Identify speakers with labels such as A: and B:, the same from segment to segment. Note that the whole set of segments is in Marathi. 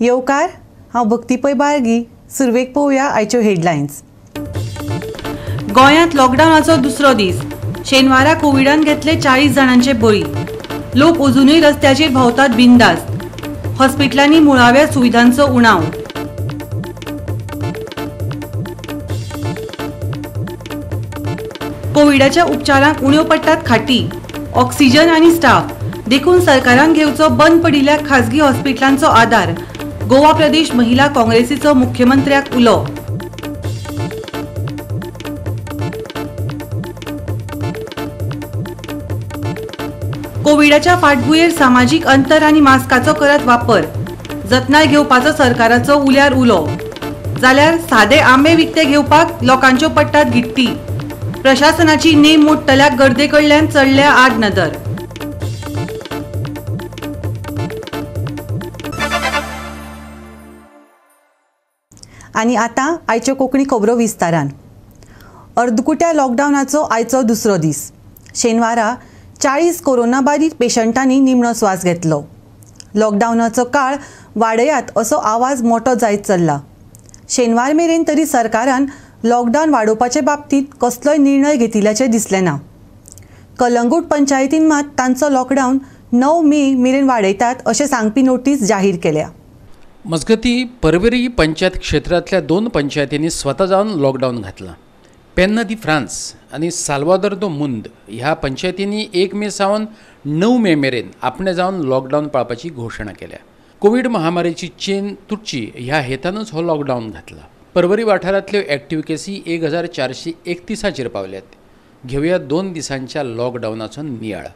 A: येवकार हांव भक्ती पै बाळगी. सुरवेक पळोवया आयच्यो हेडलायन्स
B: गोंयांत लॉकडावनाचो दुसरो दीस. शेनवारा कोविडान घेतले चाळीस जाणांचे बळी. लोक अजूनय रस्त्याचेर भोंवतात बिंदास हॉस्पिटलांनी मुळाव्या सुविधांचो उणाव. कोविडाच्या उपचारांक उण्यो पडटात खाटी. ऑक्सिजन आनी स्टाफ. देखून सरकारान घेवचो बंद पडिल्ल्या खासगी हॉस्पिटलांचो आदार गोवा प्रदेश महिला काँग्रेसीचो मुख्यमंत्र्याक उलो कोविडाच्या फाटभुंयेर सामाजीक अंतर आनी मास्काचो करत वापर. जतनाय घेवपाचो सरकाराचो उल्यार उलो जाल्यार सादे आंबे विकते घेवपाक लोकांच्यो पडटात गिट्टी. प्रशासनाची नेम मोडटल्या गर्दे कडल्यान चडल्या आड नदर.
A: आनी आतां आयच्यो कोंकणी खबरो विस्तारान. अर्दकुट्या लॉकडावनाचो आयचो दुसरो दीस. शेनवारा चाळीस कोरोना बाधित पेशंटांनी निमणो स्वास घेतलो. लॉकडावनाचो काळ वाडयात असो आवाज मोठो जायत चल्ला. शेनवार मेरेन तरी सरकारान लॉकडावन वाडोवपाचे बाबतींत कसलोय निर्णय घेतिल्ल्याचें दिसलें ना. कलंगूट पंचायतीन मात तांचो लॉकडावन णव मे मेरेन वाडयतात अशें सांगपी नोटीस जाहीर केल्या.
C: मजगती परवरी पंचायत क्षेत्रांतल्या दोन पंचायतींनी स्वता जावन लॉकडावन घातलां. पेन्ना दी फ्रांस आनी साल्वादर दो मुंद ह्या पंचायतींनी एक मे सावन णव मे मेरेन आपणे जावन लॉकडावन पाळपाची घोशणा केल्या. कोवीड महामारीची चेन तुटची ह्या हेतानूच हो लॉकडावन घातला. परवरी वाठारांतल्यो ॲक्टिव्ह केसी एक हजार चारशे एकतीसाचेर पावल्यात. घेवया दोन दिसांच्या लॉकडावनाचो नियाळ.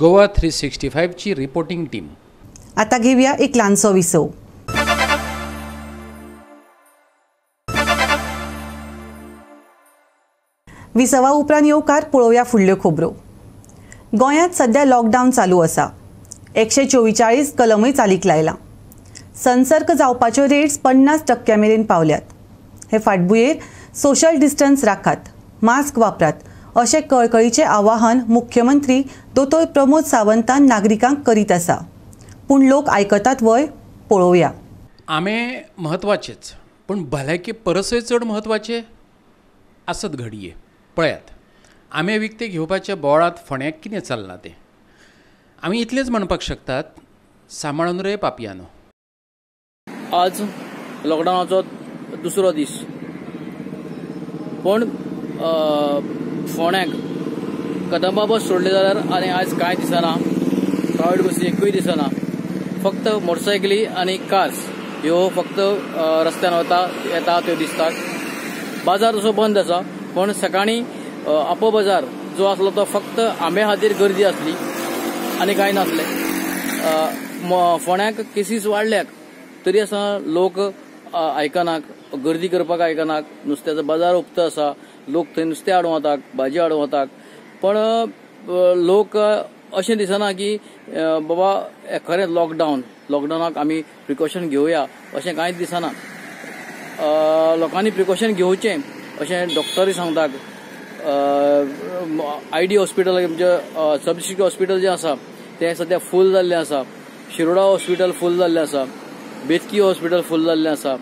C: गोवा थ्री सिक्स्टी फाईव्हची रिपोर्टिंग टीम.
A: आता घेऊया एक ल्हानसो विसव. विसवा उपरांत येवकार पळोवया फुडल्यो खबरो. गोंयांत सध्या लॉकडावन चालू आसा एकशे चोवेचाळीस कलमय चालीक लायला. संसर्ग जावपाच्यो रेट्स पन्नास टक्क्या मेरेन पावल्यात. हे फाटभुंयेर सोशल डिस्टन्स राखात. मास्क वापरात. अशें कळकळीचें आवाहन मुख्यमंत्री दोतोर प्रमोद सावंतान नागरिकांक करीत आसा. पूण लोक आयकतात वय पळोवया.
C: आमे महत्वाचेच पूण भलायके परसय चड महत्त्वाचे आसत घडये. पळयात आमे विकते घेवपाच्या बोळांत फोंड्याक कितें चल्लां तें? आमी इतलेंच म्हणपाक शकतात सांबाळून रे पापयानो.
D: आज लॉकडावनाचो दुसरो दीस. पण फोंड्याक कदंबा बस सोडली जाल्यार आनी आयज कांय दिसना? प्रायवेट बसी एकूय दिसना. फक्त मोटरसायकली आनी कार्स ह्यो फक्त रस्त्यान वता येता त्यो दिसतात. बाजार तसो बंद आसा पण सकाळी आपो बाजार जो आसलो तो फक्त आंब्या खातीर गर्दी आसली आनी कांय नासलें. फोंड्याक केसीस वाडल्यात तरी आसा लोक आयकनाक गर्दी करपाक आयकनाक नुस्त्याचो बाजार उक्त आसा लोक थंय नुस्तें हाडूं वतात भाजी हाडूं वतात पण लोक अशें दिसना की बाबा हे खरेंच लॉकडावन लॉकडावनाक आमी प्रिकॉशन घेवया अशें कांयच दिसना. लोकांनी प्रिकॉशन घेवचें अशें डॉक्टरी सांगतात. आय डी हॉस्पिटल म्हणजे सब डिस्ट्रिक्ट हॉस्पिटल जें आसा तें सध्या फूल जाल्लें आसा. शिरोडा हॉस्पिटल फूल जाल्लें आसा. बेतकी हॉस्पिटल फूल जाल्लें आसा.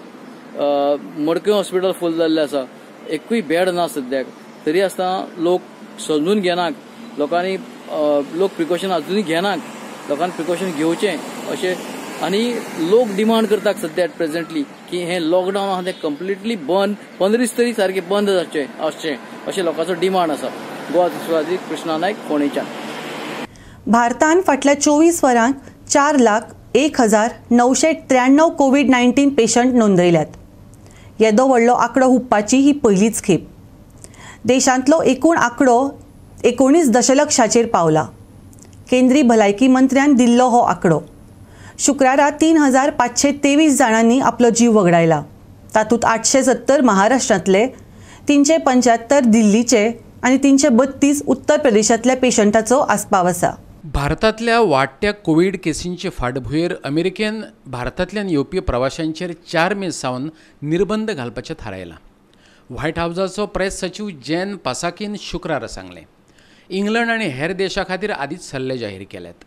D: मडक्यो हॉस्पिटल फूल जाल्लें आसा. एकूय बेड ना सद्याक. तरी आसतना लोक समजून घेनात लोकांनी लोक प्रिकॉशन अजूनय घेनात लोकांनी प्रिकॉशन घेवचें. अशें आनी लोक डिमांड करतात सध्या प्रेझेंटली की हे लॉकडावन आहा तें कंप्लिटली बंद पंदरा दीस तरी सारकें बंद जावचें असचे अशें लोकांचो डिमांड आसा. गोवा सुवाती कृष्णा नायक फोंडेच्यान
A: भारतान फाटल्या चोवीस वरांत चार लाख एक हजार णवशे त्र्याण्णव कोविड नायन्टीन पेशंट नोंदयल्यात. येदो व्हडलो आंकडो हुप्पाची ही पयलीच खेप. देशांतलो एकूण आंकडो एकोणीस दशलक्षाचेर पावला. केंद्रीय भलायकी मंत्र्यान दिल्लो हो आंकडो. शुक्रारा तीन हजार पांचशे तेवीस जाणांनी आपलो जीव वगडायला. तातूंत आठशे सत्तर महाराष्ट्रांतले तिनशे पंच्यात्तर दिल्लीचे आनी तिनशे बत्तीस उत्तर प्रदेशांतल्या पेशंटाचो आस्पाव आसा.
C: भारतांतल्या वाडट्या कोविड केसींचे फाटभुंयेर अमेरिकेन भारतांतल्यान येवपी प्रवाशांचेर चार मे सावन निर्बंध घालपाचें थारायलां. व्हायट हावसाचो प्रेस सचिव जेन पासाकीन शुक्रारा सांगलें इंग्लंड आनी हेर देशां खातीर आदींच सल्ले जाहीर केल्यात.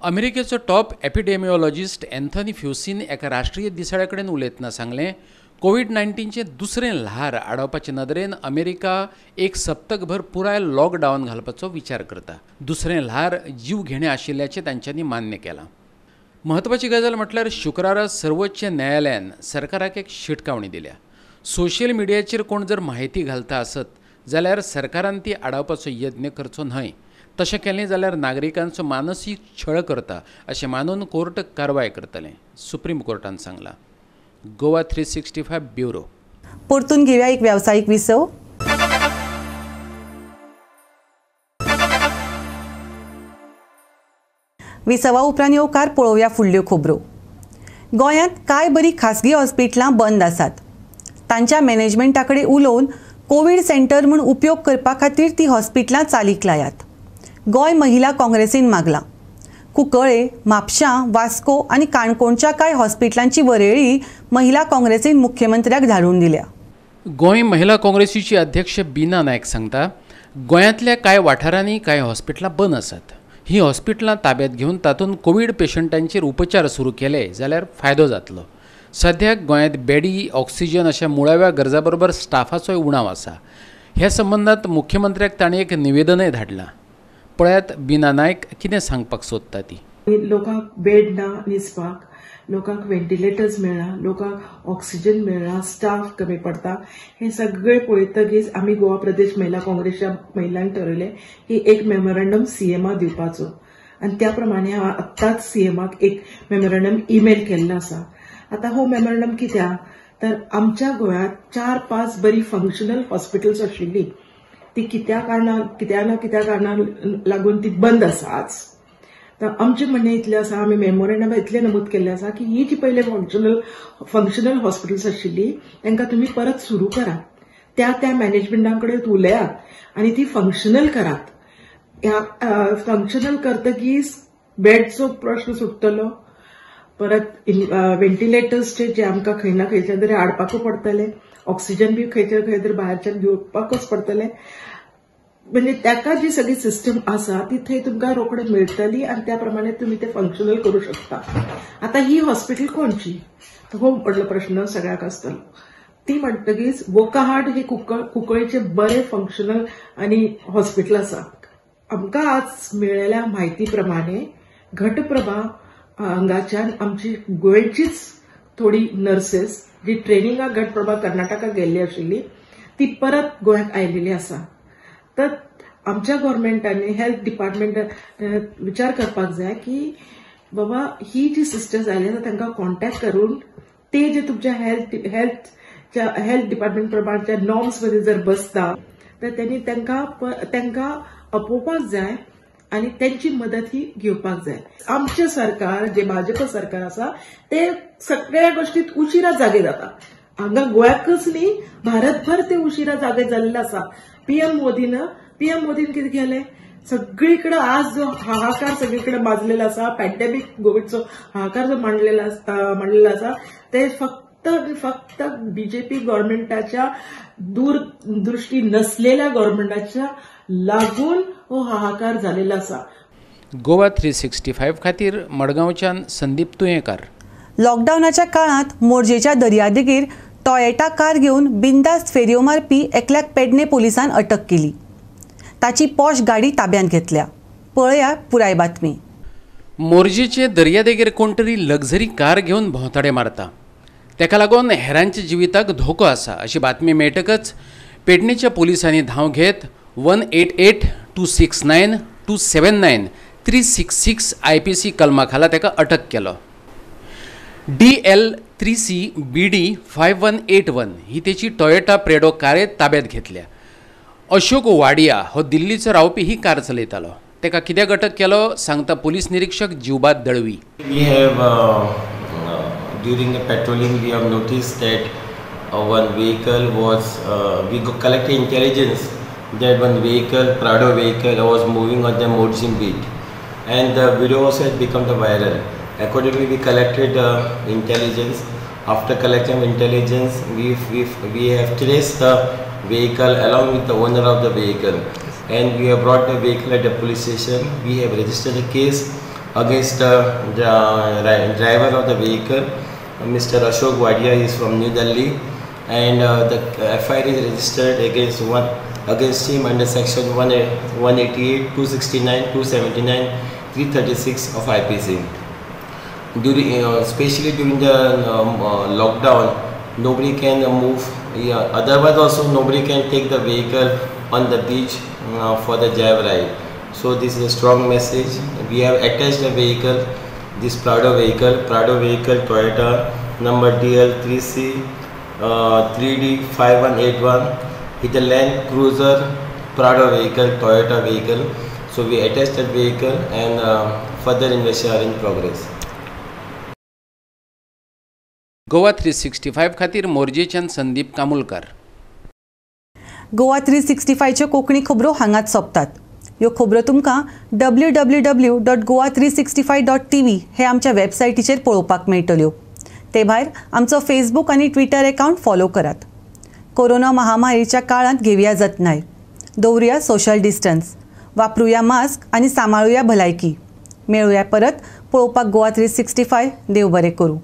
C: अमेरिकेचो टॉप एपिडेमिओलॉजिस्ट एन्थनी फ्युसीन एका राष्ट्रीय दिसाळ्या कडेन उलयतना सांगलें कोविड नायन्टीनचें दुसरें ल्हार आडावपाचे नदरेन अमेरिका एक सप्तकभर पुराय लॉकडावन घालपाचो विचार करता. दुसरें ल्हार जीव घेणें आशिल्ल्याचें तांच्यांनी मान्य केलां. म्हत्वाची गजाल म्हटल्यार शुक्रारा सर्वोच्च न्यायालयान सरकाराक एक शिटकावणी दिल्या. सोशियल मिडियाचेर कोण जर म्हायती घालता आसत जाल्यार सरकारान ती आडावपाचो यत्न करचो न्हय. तशें केलें जाल्यार नागरिकांचो मानसीक छळ करता अशें मानून कोर्ट कारवाय करतलें सुप्रीम कोर्टान सांगलां. Goa three sixty five bureau.
A: परतून घेवया एक व्यावसायिक विसव. विसवा उपरांत येवकार पळोवया फुडल्यो खबरो. गोंयांत कांय बरीं खासगी हॉस्पिटलां बंद आसात? तांच्या मॅनेजमेंटा कडेन उलोवन कोवीड सेंटर म्हूण उपयोग करपा खातीर ती हॉस्पिटलां चालीक लायात. गोंय महिला काँग्रेसीन मागलां. कुकळे म्हापशां वास्को आनी काणकोणच्या कांय हॉस्पिटलांची वरेळी महिला काँग्रेसीन मुख्यमंत्र्याक धाडून दिल्या.
C: गोंय महिला काँग्रेसीची अध्यक्ष बिना नायक सांगता गोंयांतल्या कांय वाठारांनी कांय हॉस्पिटलां बंद आसात ही हॉस्पिटलां ताब्यांत घेवन तातूंत कोवीड पेशंटांचेर उपचार सुरू केले जाल्यार फायदो जातलो. सद्याक गोंयांत बेडी ऑक्सिजन अशा मुळाव्या गरजा बरोबर स्टाफाचोय उणाव आसा. ह्या संबंदांत मुख्यमंत्र्याक ताणें एक निवेदनय धाडलां. पळयात बिना नायक कितें सांगपाक सोदता ती?
E: लोकांक बेड ना न्हिसपाक लोकांक व्हेंटिलेटर्स मेळना लोकांक ऑक्सिजन मेळना स्टाफ कमी पडटा हे सगळे पळयतकीच आमी गोवा प्रदेश महिला काँग्रेसच्या महिलांक ठरयलें की एक मेमोरंडम सीएमा दिवपाचो. आनी त्या प्रमाणे हांव आत्ताच सीएमाक एक मेमोरंडम ईमेल केल्लो आसा आतां हो मेमोरंडम कित्याक तर आमच्या गोंयांत चार पांच बरी फंक्शनल हॉस्पिटल्स आशिल्ली ती कित्या कारणान कित्या ना कित्या कारणान लागून ती बंद आसा आज तर आमचें म्हणणें इतलें आसा आमी मेमोरेंडमात इतलें नमूद केल्लें आसा की ही जी पयले फंक्शनल फंक्शनल हॉस्पिटल्स आशिल्ली तांकां तुमी परत सुरू करात त्या त्या मॅनेजमेंटा कडेन उलयात आनी ती फंक्शनल करात. ह्या फंक्शनल करतकीच बेडचो प्रश्न सुट्टलो परत व्हेंटिलेटर्सचे जे आमकां खंय ना खंयच्या तरी हाडपाकूच पडटले ऑक्सिजन बी खंयच्या खंय तरी भायरच्यान घेवपाकूच पडटलें म्हणजे ताका जी सगळी सिस्टम आसा ती थंय तुमकां रोखडे मेळटली आनी त्या प्रमाणे तुमी ते फंक्शनल करू शकता. आता ही हॉस्पिटल कोणची? हो व्हडलो प्रश्न सगळ्याक आसतलो ती म्हणटकीच वोकाहाट हे कुंकळेचे बरे फंक्शनल आनी हॉस्पिटल आसा. आमकां आज मेळिल्ल्या म्हायती प्रमाणे घटप्रभा हांगाच्यान आमची गोंयचीच थोडी नर्सेस जी ट्रेनिंगाक घटप्रभा कर्नाटका गेल्ली आशिल्ली ती परत गोंयांत आयिल्ली आसा तर आमच्या गव्हर्मेंटाने हेल्थ डिपार्टमेंटान विचार करपाक जाय की बाबा ही जी सिस्टर्स आयली आसा तांकां कॉन्टॅक्ट करून ते जे तुमच्या हेल्थ हेल्थ हेल्थ डिपार्टमेंट प्रमाणच्या नॉर्म्समध्ये जर बसता तर त्यांनी तांकां तांकां आपोवपाक जाय आणि त्यांची मदत ही घेवपाक जाय. आमचे सरकार जे भाजप सरकार आसा ते सगळ्या गोष्टीत उशिरा जागे जाता. हांगा गोंयाकच न्ही भारतभर ते उशिरा जागे जाल्ले आसा. पीएम मोदीनं पीएम मोदीन कितें केलें सगळीकडे आज जो हाहाकार सगळीकडे माजलेला आसा पॅन्डेमिक कोविडचो हाहाकार जो मांडलेला मांडलेला आसा ते फक्त आणि फक्त बीजेपी गव्हर्नमेंटाच्या दूरदृष्टी नसलेल्या गव्हर्नमेंटाच्या लागून हो हाहाकार झालेला आसा
C: गोवा थ्री सिक्स्टी फायव्ह खातीर मडगांवच्यान संदीप तुयेंकार.
A: लॉकडाऊनाच्या काळात मोरजेच्या दर्यादेगेर टॉयेटा कार घेऊन बिंदास्त फेरयो मारपी एकल्याक पेडणे पोलिसान अटक केली. ताची पॉश गाडी ताब्यात घेतल्या. पळया पुराय बातमी.
C: मोरजेचे दर्यादेगेर कोण तरी लक्झरी कार घेवन भोंवताडे मारता. तेका लागून हेरांच्या जिविताक धोको आसा अशी बातमी मेळटकच पेडणेच्या पोलिसांनी धांव घेत one eight eight two six nine two seven nine three six six I P C कलमा खाला ताका अटक केलो. D L three C B D five one eight one ही तेची टॉयोटा प्रेडो कारेत ताब्यात घेतल्या. अशोक वाडिया हो दिल्लीचो रावपी ही कार चलयतालो ताका कित्याक अटक केलो? सांगता पोलीस निरीक्षक Jivbad Dalvi.
F: We have during uh, during the patrolling, we have noticed that uh, one vehicle that one vehicle, Prado vehicle, was moving on the Modzim beat. And the video also had become the viral. Accordingly, we collected uh, intelligence. After collecting intelligence, we we we have traced the vehicle along with the owner of the vehicle, and we have brought the vehicle at the police station. We have registered a case against uh, the ri- driver of the vehicle, Mr. Ashok Wadia. Is from New Delhi, and uh, the FIR is registered against one against him under section 188, 269, 279, 336 of IPC during uh, especially during the um, uh, lockdown nobody can uh, move yeah, otherwise also nobody can take the vehicle on the beach uh, for the jab ride. So this is a strong message. We have attached the vehicle this prado vehicle prado vehicle toyota number dl 3c uh, 3d 5181 it's a land cruiser prado vehicle toyota vehicle. So we attached that vehicle and uh, further investigation are in progress.
C: Goa three sixty five खातीर मोरजेच्यान संदीप कामुलकार.
A: गोवा थ्री सिक्स्टी फायव्हच्यो कोंकणी खबरो हांगाच सोंपतात. ह्यो खबरो तुमकां W W W dot Goa three sixty five dot T V हे आमच्या वेबसायटीचेर पळोवपाक मेळटल्यो. ते भायर आमचो फेसबूक आनी ट्विटर अकावंट फॉलो करात. कोरोना महामारीच्या काळांत घेवया जतनाय. दवरुया सोशल डिस्टन्स वापरूया मास्क आनी सांभाळूया भलायकी. मेळुया परत. पळोवपाक गोवा थ्री सिक्स्टी फाय देव बरें करूं.